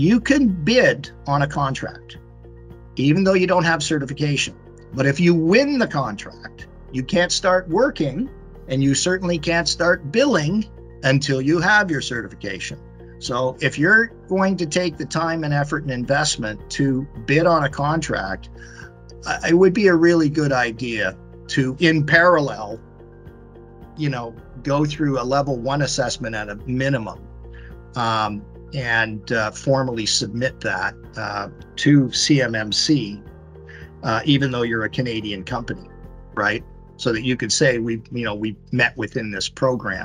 You can bid on a contract, even though you don't have certification. But if you win the contract, you can't start working and you certainly can't start billing until you have your certification. So if you're going to take the time and effort and investment to bid on a contract, it would be a really good idea to, in parallel, you know, go through a level one assessment at a minimum um, and uh, formally submit that uh, to CMMC, uh, even though you're a Canadian company, right? So that you could say we, you know, we met within this program.